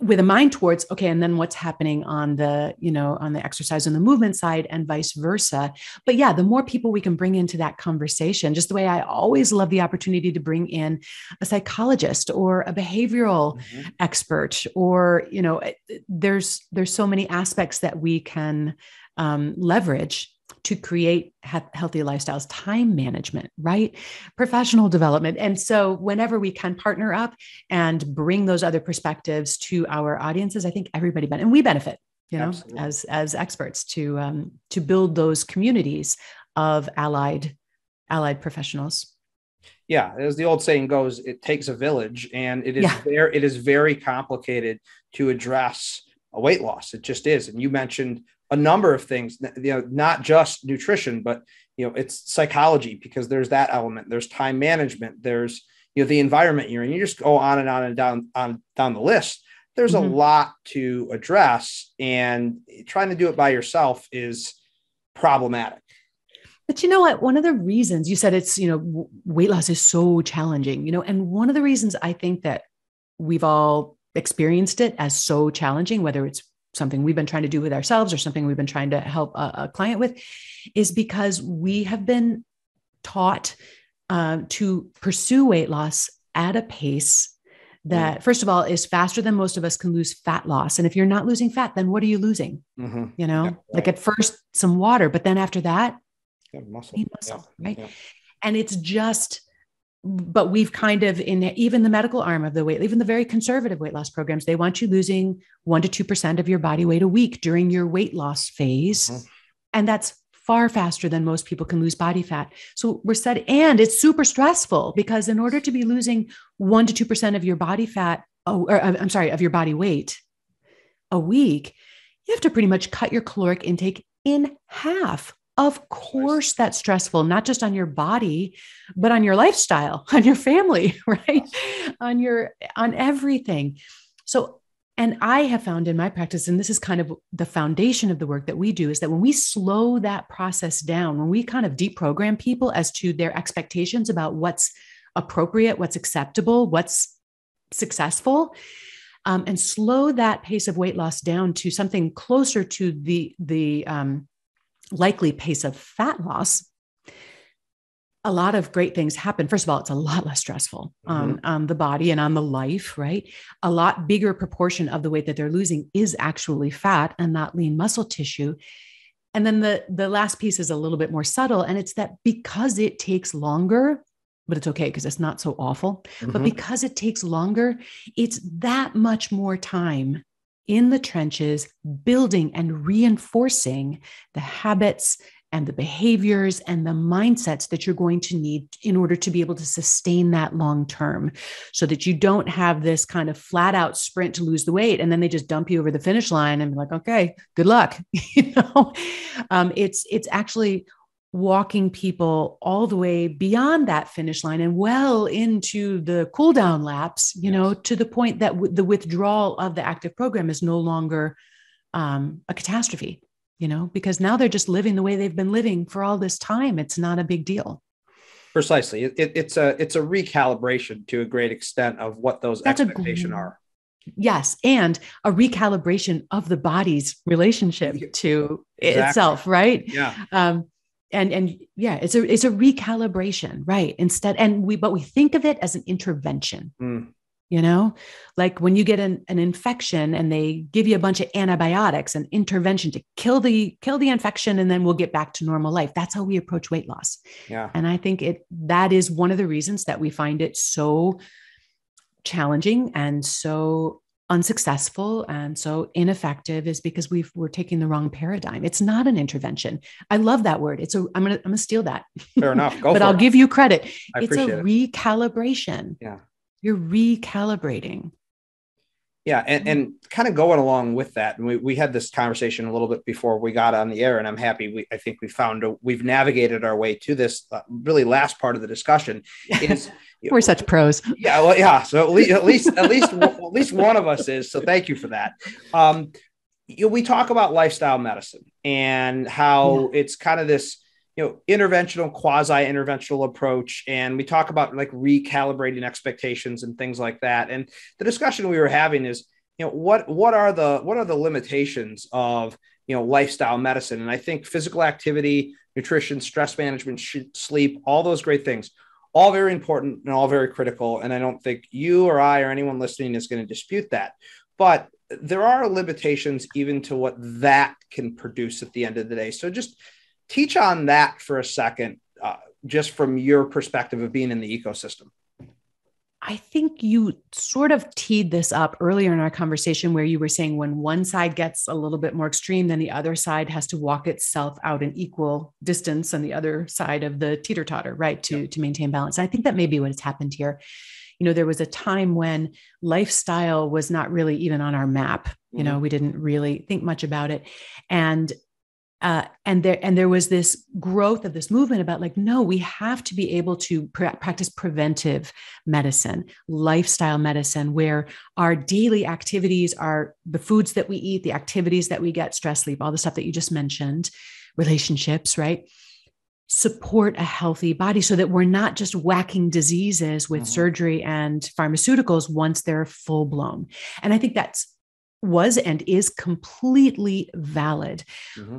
with a mind towards okay and then what's happening on the you know on the exercise and the movement side and vice versa but yeah the more people we can bring into that conversation just the way i always love the opportunity to bring in a psychologist or a behavioral mm-hmm. expert or you know there's there's so many aspects that we can um, leverage to create healthy lifestyles, time management, right? Professional development. And so, whenever we can partner up and bring those other perspectives to our audiences, I think everybody benefits, and we benefit, you know, Absolutely. as as experts to um, to build those communities of allied allied professionals. Yeah, as the old saying goes, it takes a village, and it is yeah. very it is very complicated to address a weight loss. It just is. And you mentioned a number of things, you know, not just nutrition, but you know, it's psychology because there's that element. There's time management. There's you know the environment you're in. You just go on and on and down on down the list. There's mm-hmm. a lot to address, and trying to do it by yourself is problematic. But you know what? One of the reasons you said it's, you know, weight loss is so challenging, you know, and one of the reasons I think that we've all experienced it as so challenging, whether it's something we've been trying to do with ourselves or something we've been trying to help a, a client with is because we have been taught uh, to pursue weight loss at a pace that mm. first of all is faster than most of us can lose fat loss and if you're not losing fat then what are you losing mm-hmm. you know yeah, right. like at first some water but then after that yeah, muscle, muscle yeah. right and it's just but we've kind of in even the medical arm of the weight even the very conservative weight loss programs they want you losing 1 to 2% of your body weight a week during your weight loss phase mm-hmm. and that's far faster than most people can lose body fat so we're said and it's super stressful because in order to be losing 1 to 2% of your body fat oh, or i'm sorry of your body weight a week you have to pretty much cut your caloric intake in half of course, that's stressful, not just on your body, but on your lifestyle, <laughs> on your family, <laughs> right? On your, on everything. So, and I have found in my practice, and this is kind of the foundation of the work that we do, is that when we slow that process down, when we kind of deprogram people as to their expectations about what's appropriate, what's acceptable, what's successful, um, and slow that pace of weight loss down to something closer to the the um, likely pace of fat loss, a lot of great things happen. First of all, it's a lot less stressful mm-hmm. on, on the body and on the life, right? A lot bigger proportion of the weight that they're losing is actually fat and not lean muscle tissue. And then the, the last piece is a little bit more subtle, and it's that because it takes longer, but it's okay because it's not so awful, mm-hmm. but because it takes longer, it's that much more time in the trenches, building and reinforcing the habits and the behaviors and the mindsets that you're going to need in order to be able to sustain that long term so that you don't have this kind of flat out sprint to lose the weight and then they just dump you over the finish line and be like okay good luck <laughs> you know? Um, it's it's actually walking people all the way beyond that finish line and well into the cool down laps you yes. know to the point that w- the withdrawal of the active program is no longer um, a catastrophe you know because now they're just living the way they've been living for all this time it's not a big deal precisely it, it, it's a it's a recalibration to a great extent of what those That's expectations are Yes, and a recalibration of the body's relationship to exactly. itself, right? Yeah. Um, and and yeah it's a it's a recalibration right? Instead and we but we think of it as an intervention. Mm. you know like when you get an, an infection and they give you a bunch of antibiotics an intervention to kill the kill the infection and then we'll get back to normal life. That's how we approach weight loss. Yeah. And i think it that is one of the reasons that we find it so challenging and so unsuccessful and so ineffective is because we are taking the wrong paradigm. It's not an intervention. I love that word. It's a I'm gonna I'm gonna steal that. Fair enough. <laughs> Go but I'll it. give you credit. I it's a it. recalibration. Yeah. You're recalibrating. Yeah, and, and kind of going along with that, and we, we had this conversation a little bit before we got on the air, and I'm happy. We I think we found a, we've navigated our way to this uh, really last part of the discussion. Is <laughs> We're such pros. Yeah, well, yeah. So at least, at least, at least, at least one of us is. So thank you for that. Um, you know, we talk about lifestyle medicine and how yeah. it's kind of this, you know, interventional, quasi-interventional approach, and we talk about like recalibrating expectations and things like that. And the discussion we were having is, you know what what are the what are the limitations of you know lifestyle medicine? And i think physical activity nutrition stress management sleep all those great things all very important and all very critical. And i don't think you or i or anyone listening is going to dispute that. But there are limitations even to what that can produce at the end of the day. So just teach on that for a second uh, just from your perspective of being in the ecosystem I think you sort of teed this up earlier in our conversation where you were saying when one side gets a little bit more extreme, then the other side has to walk itself out an equal distance on the other side of the teeter totter, right? To, to maintain balance. And I think that may be what has happened here. You know, there was a time when lifestyle was not really even on our map. You mm-hmm. know, we didn't really think much about it. And uh, and there and there was this growth of this movement about like no we have to be able to pr- practice preventive medicine lifestyle medicine where our daily activities are the foods that we eat the activities that we get stress sleep all the stuff that you just mentioned relationships right support a healthy body so that we're not just whacking diseases with mm-hmm. surgery and pharmaceuticals once they're full blown and i think that's was and is completely valid. Mm-hmm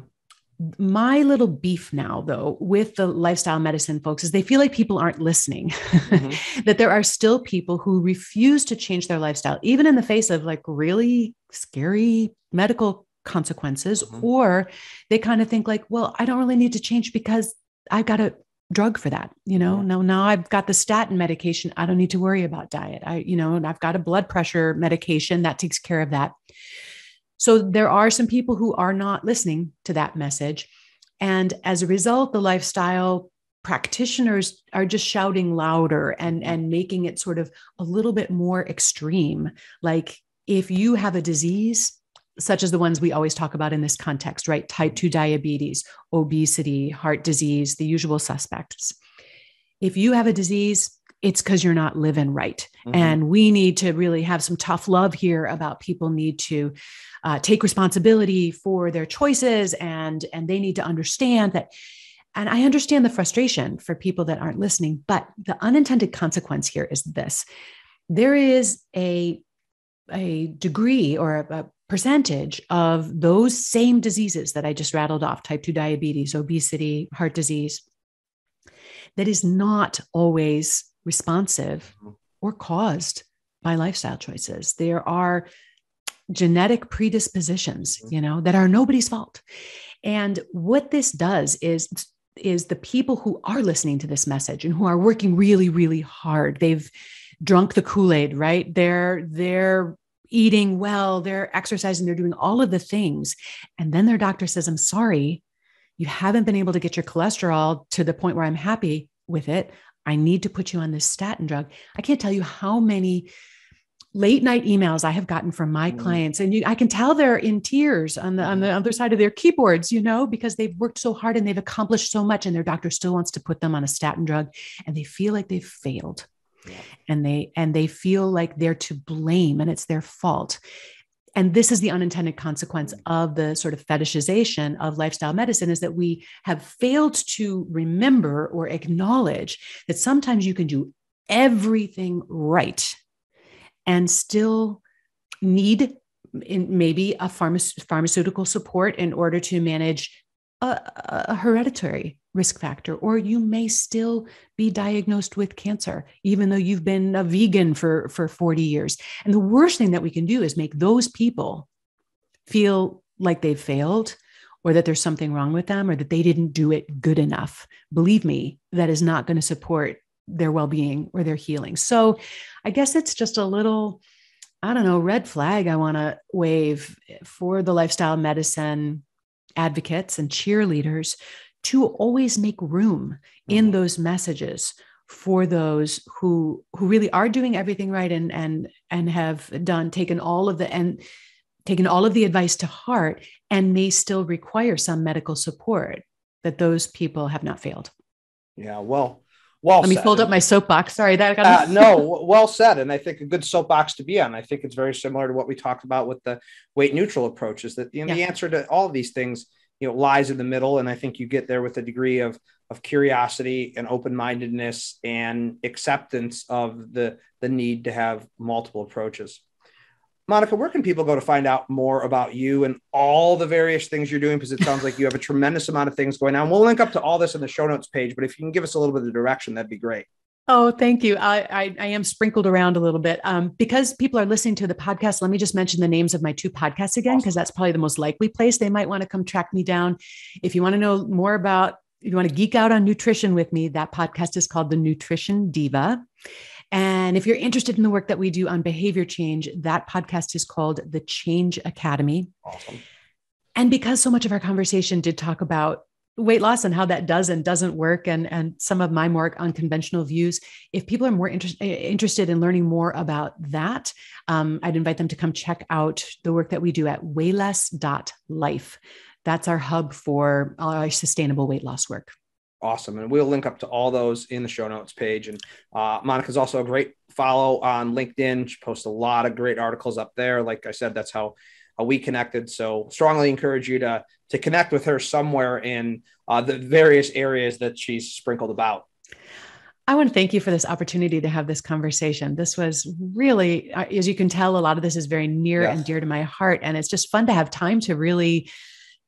my little beef now though with the lifestyle medicine folks is they feel like people aren't listening. Mm-hmm. <laughs> that there are still people who refuse to change their lifestyle even in the face of like really scary medical consequences mm-hmm. or they kind of think like well i don't really need to change because i've got a drug for that you know? No now i've got the statin medication. I don't need to worry about diet. I you know and i've got a blood pressure medication that takes care of that so there are some people who are not listening to that message. And as a result, the lifestyle practitioners are just shouting louder and, and making it sort of a little bit more extreme. Like if you have a disease, such as the ones we always talk about in this context, right? Type 2 diabetes, obesity, heart disease, the usual suspects. If you have a disease, it's because you're not living right. Mm-hmm. And we need to really have some tough love here about people need to uh, take responsibility for their choices and and they need to understand that and i understand the frustration for people that aren't listening but the unintended consequence here is this there is a a degree or a, a percentage of those same diseases that i just rattled off type 2 diabetes obesity heart disease that is not always responsive mm-hmm. or caused by lifestyle choices there are genetic predispositions, mm-hmm. you know, that are nobody's fault. And what this does is is the people who are listening to this message and who are working really really hard. They've drunk the Kool-Aid, right? They're they're eating well, they're exercising, they're doing all of the things. And then their doctor says, "I'm sorry, you haven't been able to get your cholesterol to the point where I'm happy with it. I need to put you on this statin drug." I can't tell you how many late night emails I have gotten from my mm. clients, and you, I can tell they're in tears on the on the mm. other side of their keyboards, you know, because they've worked so hard and they've accomplished so much, and their doctor still wants to put them on a statin drug, and they feel like they've failed, yeah. and they and they feel like they're to blame and it's their fault. And this is the unintended consequence mm. of the sort of fetishization of lifestyle medicine is that we have failed to remember or acknowledge that sometimes you can do everything right and still need maybe a pharma- pharmaceutical support in order to manage a, a, hereditary risk factor, or you may still be diagnosed with cancer, even though you've been a vegan for, for 40 years. And the worst thing that we can do is make those people feel like they've failed or that there's something wrong with them or that they didn't do it good enough. Believe me, that is not going to support their well-being or their healing. So I guess it's just a little I don't know, red flag I want to wave for the lifestyle medicine advocates and cheerleaders to always make room in mm-hmm. those messages for those who who really are doing everything right and and and have done taken all of the and taken all of the advice to heart and may still require some medical support that those people have not failed. Yeah, well, well, let me fold up my soapbox. Sorry, that got uh, no, <laughs> well said. And I think a good soapbox to be on. I think it's very similar to what we talked about with the weight neutral approach. Is that you know, yeah. the answer to all of these things, you know, lies in the middle. And I think you get there with a degree of of curiosity and open mindedness and acceptance of the the need to have multiple approaches. Monica, where can people go to find out more about you and all the various things you're doing? Because it sounds like you have a tremendous amount of things going on. We'll link up to all this in the show notes page, but if you can give us a little bit of direction, that'd be great. Oh, thank you. I, I, I am sprinkled around a little bit. Um, because people are listening to the podcast, let me just mention the names of my two podcasts again, because awesome. that's probably the most likely place they might want to come track me down. If you want to know more about, you want to geek out on nutrition with me, that podcast is called The Nutrition Diva. And if you're interested in the work that we do on behavior change, that podcast is called The Change Academy. Awesome. And because so much of our conversation did talk about weight loss and how that does and doesn't work and and some of my more unconventional views if people are more inter- interested in learning more about that um, i'd invite them to come check out the work that we do at weighless.life that's our hub for our sustainable weight loss work awesome. And we'll link up to all those in the show notes page. And uh, Monica's also a great follow on LinkedIn. She posts a lot of great articles up there. Like I said, that's how, how we connected. So strongly encourage you to, to connect with her somewhere in uh, the various areas that she's sprinkled about. I want to thank you for this opportunity to have this conversation. This was really, uh, as you can tell, a lot of this is very near and dear to my heart. And it's just fun to have time to really,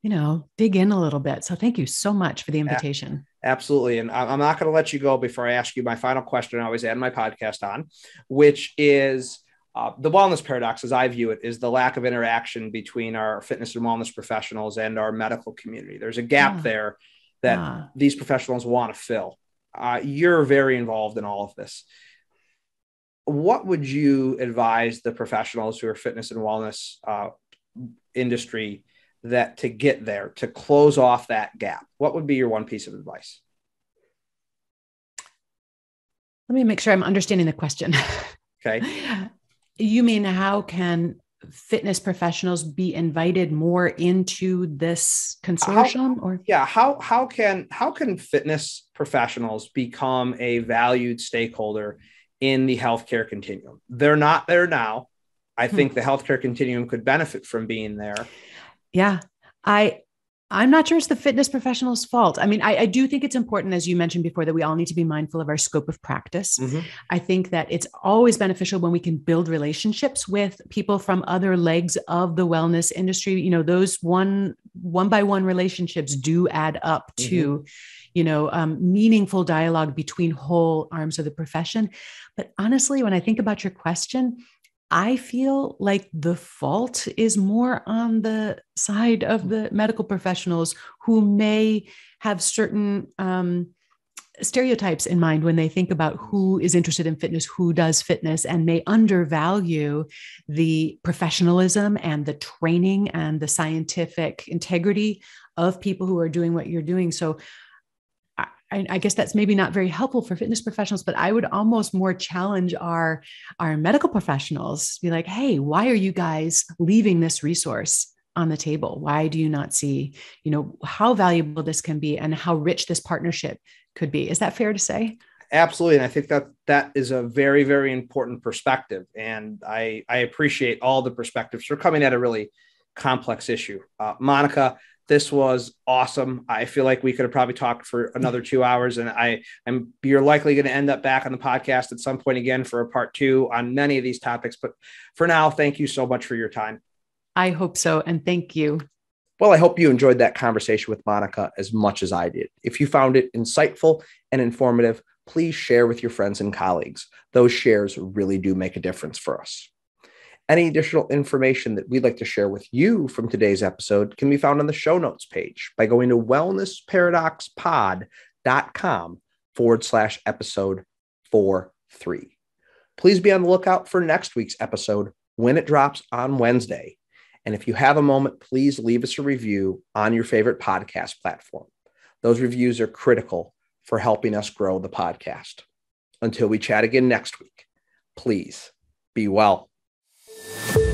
you know, dig in a little bit. So thank you so much for the invitation. Absolutely. And I'm not going to let you go before I ask you my final question. I always end my podcast on, which is uh, the wellness paradox, as I view it, is the lack of interaction between our fitness and wellness professionals and our medical community. There's a gap yeah. there that yeah. these professionals want to fill. Uh, you're very involved in all of this. What would you advise the professionals who are fitness and wellness uh, industry that to get there to close off that gap. What would be your one piece of advice? Let me make sure i'm understanding the question. Okay. <laughs> You mean how can fitness professionals be invited more into this consortium how, or? yeah how how can how can fitness professionals become a valued stakeholder in the healthcare continuum? They're not there now. I hmm. think the healthcare continuum could benefit from being there yeah. I I'm not sure it's the fitness professional's fault. I mean, I, I, do think it's important, as you mentioned before, that we all need to be mindful of our scope of practice. Mm-hmm. I think that it's always beneficial when we can build relationships with people from other legs of the wellness industry. You know, those one one by one relationships do add up mm-hmm. to, you know, um, meaningful dialogue between whole arms of the profession. But honestly, when I think about your question, I feel like the fault is more on the side of the medical professionals who may have certain um, stereotypes in mind when they think about who is interested in fitness, who does fitness, and may undervalue the professionalism and the training and the scientific integrity of people who are doing what you're doing. So I, I, guess that's maybe not very helpful for fitness professionals, but I would almost more challenge our our medical professionals. Be like, hey, why are you guys leaving this resource on the table? Why do you not see, you know, how valuable this can be and how rich this partnership could be? Is that fair to say? Absolutely, and I think that that is a very very important perspective, and I I appreciate all the perspectives for coming at a really complex issue. Uh, Monica, this was awesome. I feel like we could have probably talked for another two hours, and I am you're likely going to end up back on the podcast at some point again for a part two on many of these topics. But for now, thank you so much for your time. I hope so, and thank you. Well, I hope you enjoyed that conversation with Monica as much as I did. If you found it insightful and informative, please share with your friends and colleagues. Those shares really do make a difference for us. Any additional information that we'd like to share with you from today's episode can be found on the show notes page by going to wellnessparadoxpod.com forward slash episode four three. Please be on the lookout for next week's episode when it drops on Wednesday. And if you have a moment, please leave us a review on your favorite podcast platform. Those reviews are critical for helping us grow the podcast. Until we chat again next week, please be well you